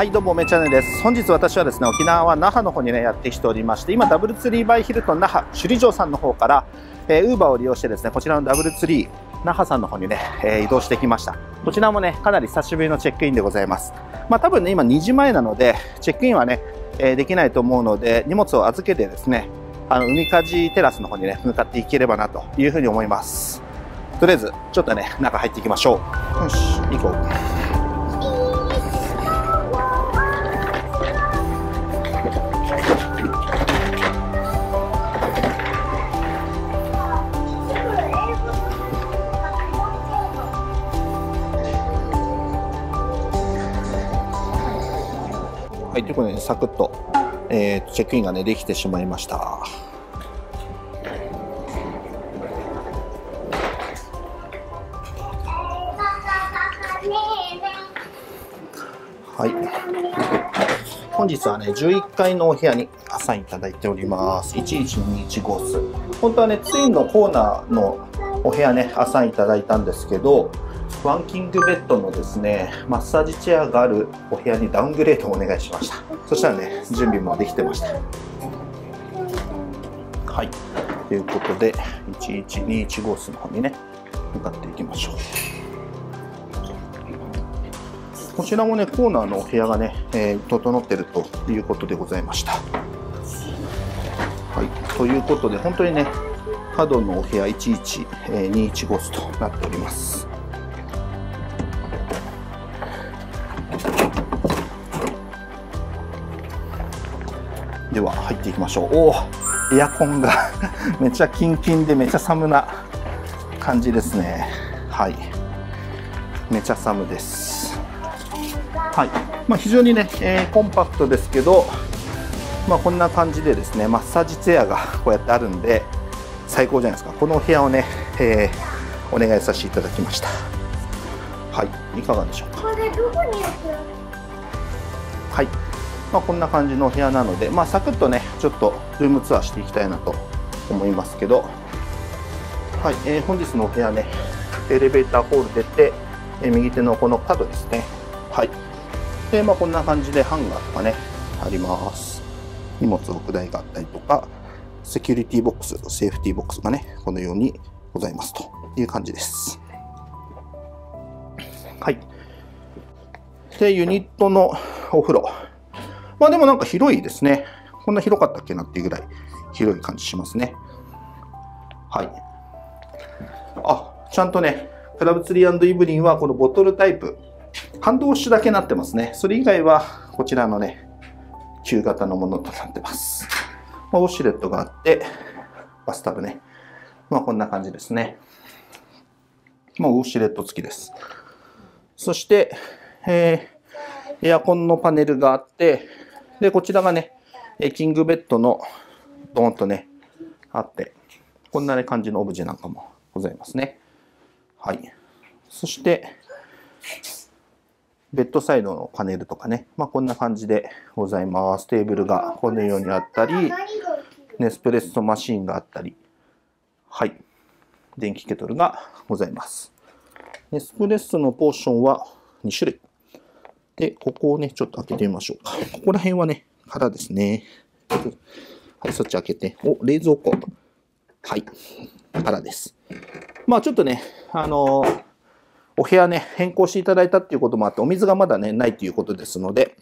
はいどうもめちゃねです。本日私はですね沖縄は那覇の方にねやってきておりまして今ダブルツリーバイヒルトン那覇首里城さんの方からウーバーを利用してですねこちらのダブルツリー那覇さんの方にね、えー、移動してきました。こちらもねかなり久しぶりのチェックインでございます。まあ多分ね今2時前なのでチェックインはね、えー、できないと思うので荷物を預けてですねあの海かじテラスの方にね向かっていければなというふうに思います。とりあえずちょっとね中入っていきましょう。よし行こう。はい、ということで、ね、サクッと、えー、チェックインがね、できてしまいました。はい。本日はね、11階のお部屋にアサインいただいております。1121号室。本当はね、ツインのコーナーのお部屋ね、アサインいただいたんですけど、ワンキングベッドのですね、マッサージチェアがあるお部屋にダウングレードをお願いしました。そしたらね、準備もできてました。はい。ということで、1121号室の方にね、向かっていきましょう。こちらもね、コーナーのお部屋がね、えー、整ってるということでございました。はい。ということで、本当にね、角のお部屋1121号室となっております。入っていきましょう。おおエアコンが めちゃキンキンでめちゃ寒な感じですね。はい。めちゃ寒です。はい。まあ、非常にね、えー、コンパクトですけどまあ、こんな感じでですねマッサージチェアがこうやってあるんで最高じゃないですか。このお部屋をね、えー、お願いさせていただきました。はい。いかがでしょうか？まあ、こんな感じのお部屋なので、まあ、サクッとねちょっとルームツアーしていきたいなと思いますけど、はいえー、本日のお部屋ねエレベーターホール出て、えー、右手のこの角ですね。はい。で、まあ、こんな感じでハンガーとかねあります。荷物置く台があったりとかセキュリティボックスセーフティーボックスがねこのようにございますという感じです。はい。でユニットのお風呂。まあでもなんか広いですね。こんな広かったっけなっていうぐらい広い感じしますね。はい。あ、ちゃんとね、クラブツリーイブリンはこのボトルタイプ、ハンドウォッシュだけなってますね。それ以外はこちらのね、旧型のものとなってます。まあ、ウォシュレットがあって、バスタブね。まあこんな感じですね。まあウォシュレット付きです。そして、えー、エアコンのパネルがあって、で、こちらがね、キングベッドのドーンとね、あって、こんな、ね、感じのオブジェなんかもございますね。はい。そして、ベッドサイドのパネルとかね、まあ、こんな感じでございます。テーブルがこのようにあったり、ネスプレッソマシンがあったり、はい。電気ケトルがございます。ネスプレッソのポーションは2種類。で、ここをね、ちょっと開けてみましょうか。ここら辺はね、空ですね。はい、そっち開けて。お、冷蔵庫。はい、空です。まあちょっとね、あのー、お部屋ね、変更していただいたっていうこともあって、お水がまだね、ないということですので、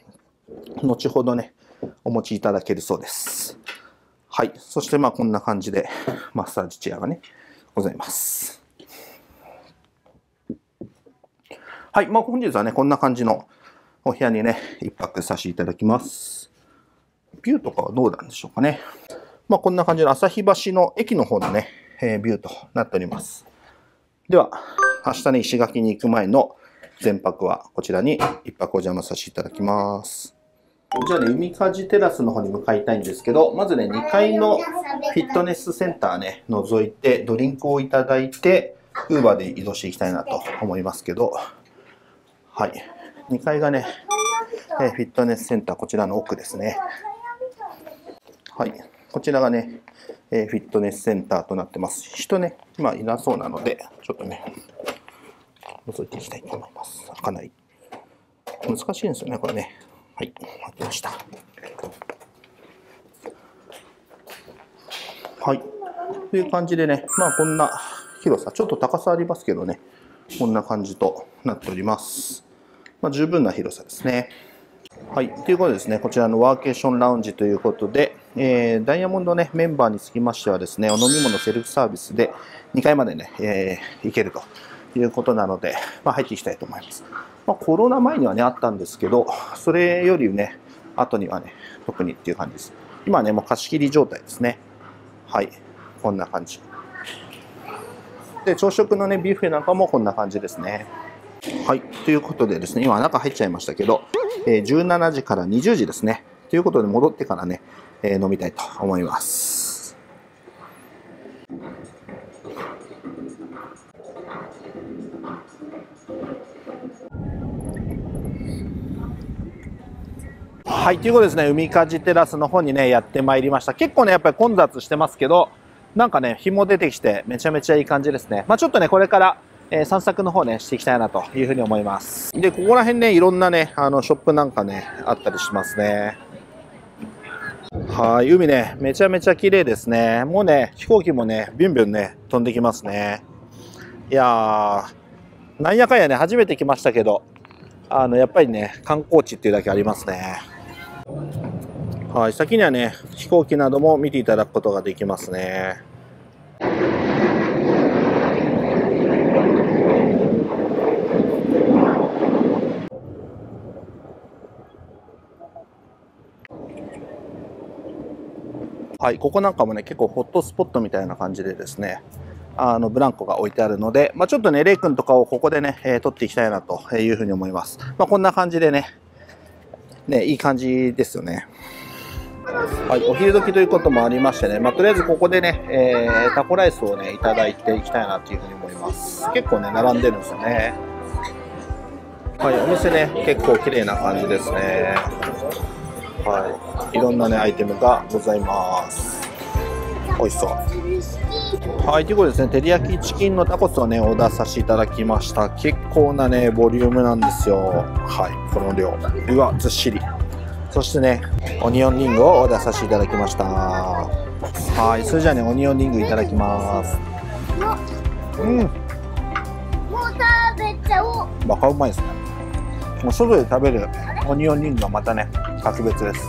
後ほどね、お持ちいただけるそうです。はい。そしてまあこんな感じで、マッサージチェアがね、ございます。はい。まあ本日はね、こんな感じのお部屋にね、一泊させていただきます。ビューとかはどうなんでしょうかね。まあ、こんな感じの旭橋の駅の方のね、えー、ビューとなっております。では、明日ね、石垣に行く前の全泊はこちらに一泊お邪魔させていただきます。じゃあね、海かじテラスの方に向かいたいんですけど、まずね、2階のフィットネスセンターね、覗いて、ドリンクをいただいて、ウーバーで移動していきたいなと思いますけど、はい。2階がね、えフィットネスセンター、こちらの奥ですね。はい。こちらがね、えフィットネスセンターとなってます。人ね、今いなそうなので、ちょっとね、覗いていきたいと思います。開かない。難しいんですよね、これね。はい開きましたはいという感じでねまあこんな広さちょっと高さありますけどねこんな感じとなっておりますまあ、十分な広さですねはい。ということでですね、こちらのワーケーションラウンジということで、えー、ダイヤモンドね、メンバーにつきましてはですね、お飲み物セルフサービスで2階までね、えー、行けるということなので、まあ、入っていきたいと思います。まあ、コロナ前にはね、あったんですけど、それよりね、後にはね、特にっていう感じです。今ね、もう貸し切り状態ですね。はい。こんな感じ。で、朝食のね、ビュッフェなんかもこんな感じですね。はい。ということでですね、今中入っちゃいましたけど、えー、17時から20時ですね。ということで戻ってからね、えー、飲みたいと思います。はい、ということですね、海かじテラスの方にね、やってまいりました。結構ね、やっぱり混雑してますけど、なんかね、日も出てきて、めちゃめちゃいい感じですね。まあちょっとね、これから、えー、散策の方ね、していきたいなというふうに思います。で、ここら辺ね、いろんなね、あの、ショップなんかね、あったりしますね。はい、海ね、めちゃめちゃ綺麗ですね。もうね、飛行機もね、ビュンビュンね、飛んできますね。いやー、なんやかんやね、初めて来ましたけど、あの、やっぱりね、観光地っていうだけありますね。はい、先にはね、飛行機なども見ていただくことができますね。はい、ここなんかもね、結構ホットスポットみたいな感じでですね、あの、ブランコが置いてあるので、まあ、ちょっとね、レイ君とかをここでね、えー、撮っていきたいなというふうに思います。まあ、こんな感じでね、ね、いい感じですよね。はい、お昼時ということもありましてね、まあ、とりあえずここでね、えー、タコライスをね、いただいていきたいなというふうに思います。結構ね、並んでるんですよね。はい、お店ね、結構綺麗な感じですね。はい、いろんなねアイテムがございます。美味しそう。はいということですね照り焼きチキンのタコスをねオーダーさせていただきました。結構なねボリュームなんですよ。はいこの量。うわずっしり。そしてねオニオンリングをオーダーさせていただきました。はいそれじゃあねオニオンリングいただきます。うん。もう食べちゃおう。バカうまいですねもう外で食べるオニオンリングはまたね格別です、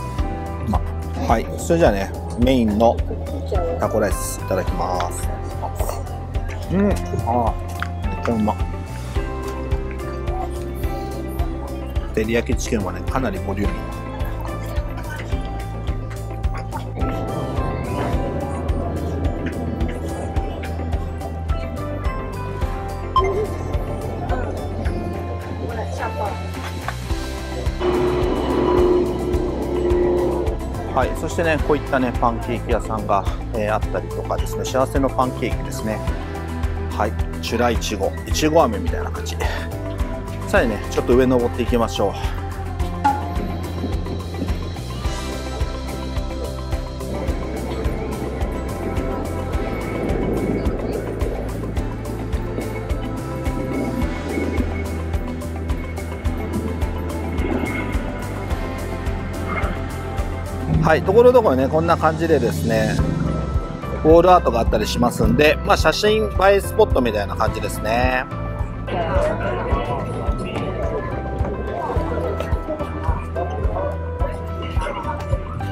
まはい。それじゃあねメインのタコライスいただきます。うん。あ。めっちゃうま。照り焼きチキンはねかなりボリューミーはい、そしてね、こういったね、パンケーキ屋さんが、えー、あったりとかですね、幸せのパンケーキですね。はい、チュライチゴ、いちご飴みたいな感じ。さらにね、ちょっと上登っていきましょう。はいところどころねこんな感じでですねウォールアートがあったりしますんで、まあ、写真映えスポットみたいな感じですね。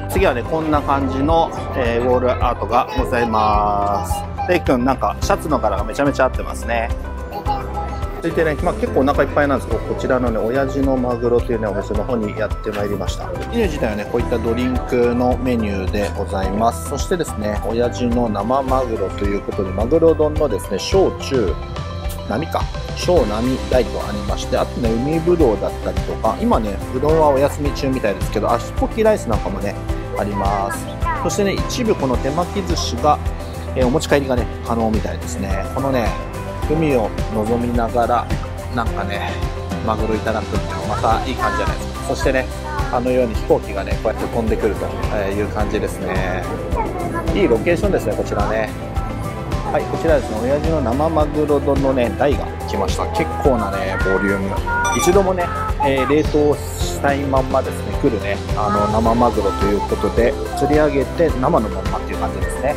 次はねこんな感じの、えー、ウォールアートがございます。レイ君なんかシャツの柄がめちゃめちゃ合ってますね。続いてね、まあ、結構お腹いっぱいなんですけど、こちらのね、親父のマグロというね、お店の方にやってまいりました。メニュー自体はね、こういったドリンクのメニューでございます。そしてですね、親父の生マグロということで、マグロ丼のですね、小中、波か、小波大とありまして、あとね、海ぶどうだったりとか、今ね、うどんはお休み中みたいですけど、足ポキライスなんかもね、あります。そしてね、一部この手巻き寿司が、えー、お持ち帰りがね、可能みたいですね。このね、海を望みながらなんかねマグロいただくっていうのまたいい感じじゃないですか。そしてねあのように飛行機がねこうやって飛んでくるという感じですね。いいロケーションですねこちらね。はいこちらですね親父の生マグロ丼のね台が来ました。結構なねボリューム。一度もね、えー、冷凍したいまんまですね来るねあの生マグロということで釣り上げて生のまんまっていう感じですね。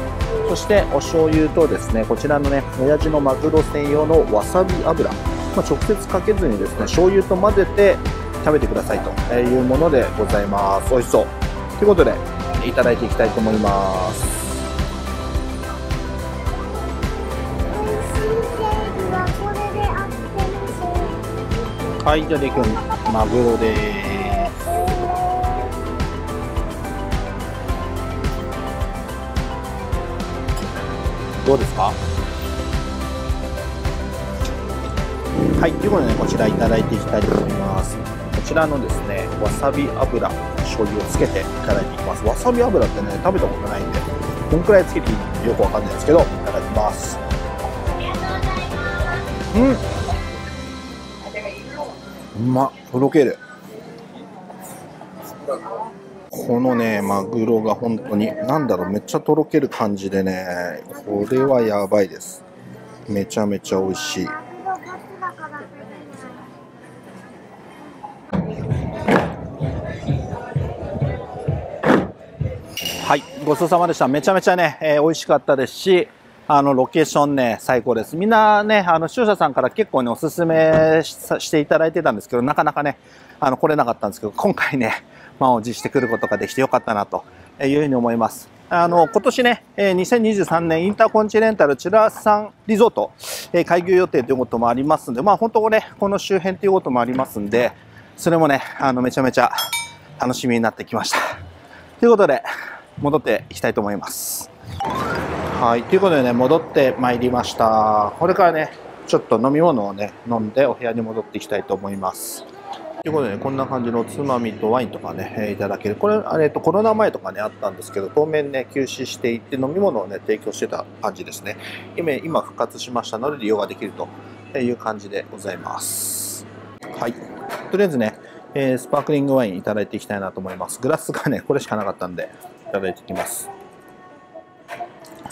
そしてお醤油とですねこちらのね親父のマグロ専用のわさび油、まあ、直接かけずにですね醤油と混ぜて食べてくださいというものでございます。美味しそう。ということでいただいていきたいと思います。はい、じゃあで今日マグロです。どうですか？はい、ということでね、こちらいただいていきたいと思います。こちらのですね、わさび油、醤油をつけていただいていきます。わさび油ってね、食べたことないんで、どんくらいつけていいのかよくわかんないですけど、いただきます。うんうまとろけるこのねマグロが本当に何だろうめっちゃとろける感じでねこれはやばいです。めちゃめちゃ美味しい。はいごちそうさまでした。めちゃめちゃね、えー、美味しかったですしあの、ロケーションね、最高です。みんなね、あの、視聴者さんから結構ね、おすすめしていただいてたんですけど、なかなかね、あの、来れなかったんですけど、今回ね、満を持してくることができてよかったな、というふうに思います。あの、今年ね、2023年インターコンチネンタルチラサンリゾート、開業予定ということもありますんで、まあ本当ね、この周辺ということもありますんで、それもね、あの、めちゃめちゃ楽しみになってきました。ということで、戻っていきたいと思います。はい、ということでね、戻ってまいりました。これからね、ちょっと飲み物をね、飲んでお部屋に戻っていきたいと思います。ということでね、こんな感じのつまみとワインとかね、え、いただける。これ、あれとコロナ前とかね、あったんですけど、当面ね、休止していって飲み物をね、提供してた感じですね。今、今復活しましたので、利用ができるという感じでございます。はい。とりあえずね、えー、スパークリングワインいただいていきたいなと思います。グラスがね、これしかなかったんで、いただいていきます。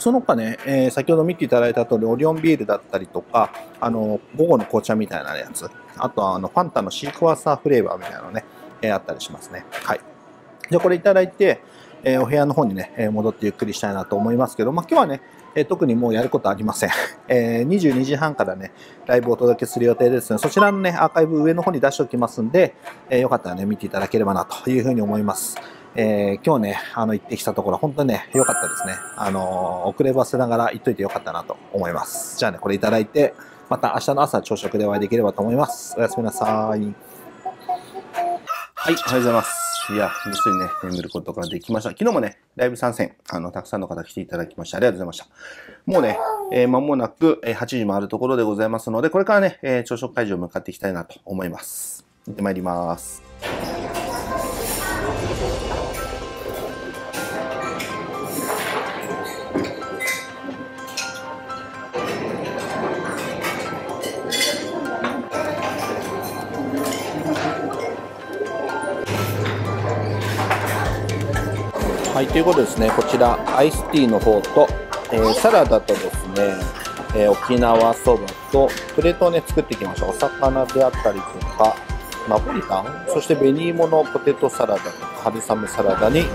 その他ね、えー、先ほど見ていただいた通り、オリオンビールだったりとか、あの、午後の紅茶みたいなやつ、あとはあの、ファンタのシークワーサーフレーバーみたいなのね、えー、あったりしますね。はい。じゃこれいただいて、えー、お部屋の方にね、え戻ってゆっくりしたいなと思いますけど、まあ、今日はね、えー、特にもうやることありません。えー、22時半からね、ライブをお届けする予定ですので、そちらのね、アーカイブ上の方に出しておきますんで、えー、よかったらね、見ていただければなというふうに思います。えー、今日ね、あの、行ってきたところ、本当にね、良かったですね。あのー、遅ればせながら行っといてよかったなと思います。じゃあね、これいただいて、また明日の朝朝食でお会いできればと思います。おやすみなさい。はい、おはようございます。いや、ぐっすりね、眠ることができました。昨日もね、ライブ参戦、あの、たくさんの方来ていただきまして、ありがとうございました。もうね、えー、間もなく、えー、8時回るところでございますので、これからね、えー、朝食会場向かっていきたいなと思います。行ってまいります。はい、ということですね、こちら、アイスティーの方と、えー、サラダとですね、えー、沖縄そばと、プレートをね、作っていきましょう。お魚であったりとか、ナポリタン、そして紅芋のポテトサラダとか、春雨サラダに、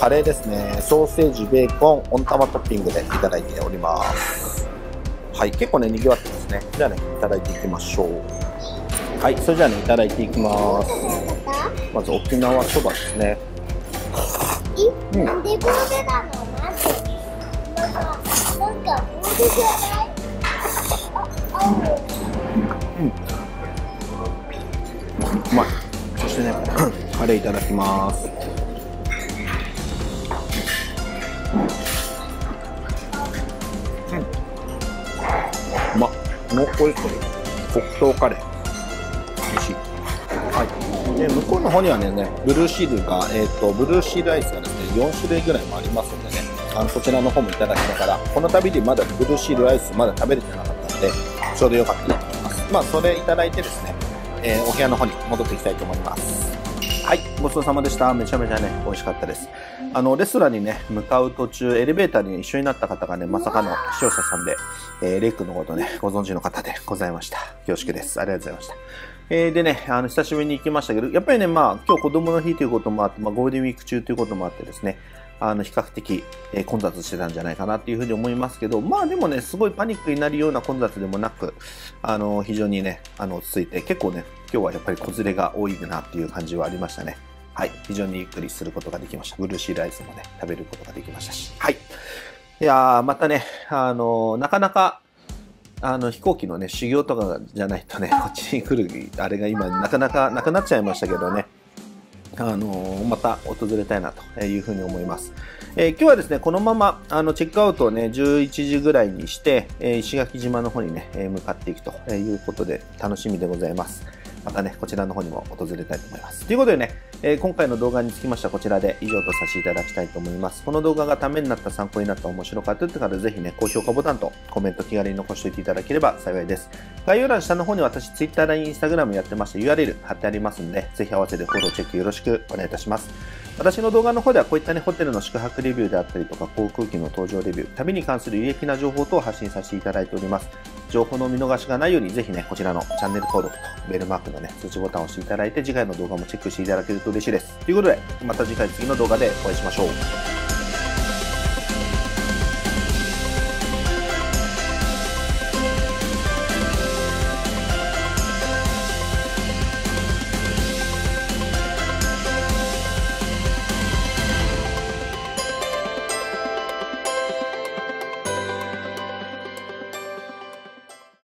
カレーですね、ソーセージ、ベーコン、温玉トッピングでいただいております。はい、結構ね、賑わってますね。じゃあね、いただいていきましょう。はい、それじゃあね、いただいていきます。まず沖縄そばですね。うん、なんでボーデなのなんでなんか、なんかボーデじゃないうん。うまい。そしてね、カレーいただきます。うん。うまっ。もうこれ黒糖カレー。はい。で、向こうの方にはね、ブルーシールが、えっ、ー、と、ブルーシールアイス4種類ぐらいもありますんでね、あのそちらの方もいただきながら、この度でまだブルーシールアイスまだ食べれてなかったので、ちょうどよかったなと思います。まあ、それいただいてですね、えー、お部屋の方に戻っていきたいと思います。はい、ごちそうさまでした。めちゃめちゃね、美味しかったです。あの、レストランにね、向かう途中、エレベーターに一緒になった方がね、まさかの視聴者さんで、えー、レイ君のことね、ご存知の方でございました。恐縮です。ありがとうございました。えー、でね、あの、久しぶりに行きましたけど、やっぱりね、まあ、今日子供の日ということもあって、まあ、ゴールデンウィーク中ということもあってですね、あの、比較的、えー、混雑してたんじゃないかなっていうふうに思いますけど、まあでもね、すごいパニックになるような混雑でもなく、あの、非常にね、あの、落ち着いて、結構ね、今日はやっぱり子連れが多いなっていう感じはありましたね。はい。非常にゆっくりすることができました。ブルーシーライスもね、食べることができましたし。はい。いやー、またね、あのなかなか、あの飛行機のね修行とかじゃないとね こっちに来るあれが今なかなかなくなっちゃいましたけどねあのまた訪れたいなというふうに思います。えー、今日はですね、このままあのチェックアウトをね、11時ぐらいにして、えー、石垣島の方にね、え向かっていくということで楽しみでございます。またね、こちらの方にも訪れたいと思います。ということでね、えー、今回の動画につきましてはこちらで以上とさせていただきたいと思います。この動画がためになった、参考になった、面白かったという方はぜひね、高評価ボタンとコメント気軽に残しておいていただければ幸いです。概要欄下の方に私 Twitter や Instagram やってまして URL 貼ってありますんで、ぜひ合わせてフォローチェックよろしくお願いいたします。私の動画の方ではこういったね、ホテルの宿泊レビューであったりとか、航空機の搭乗レビュー、旅に関する有益な情報等を発信させていただいております。情報の見逃しがないように、ぜひね、こちらのチャンネル登録とベルマークのね、通知ボタンを押していただいて、次回の動画もチェックしていただけると嬉しいです。ということで、また次回次の動画でお会いしましょう。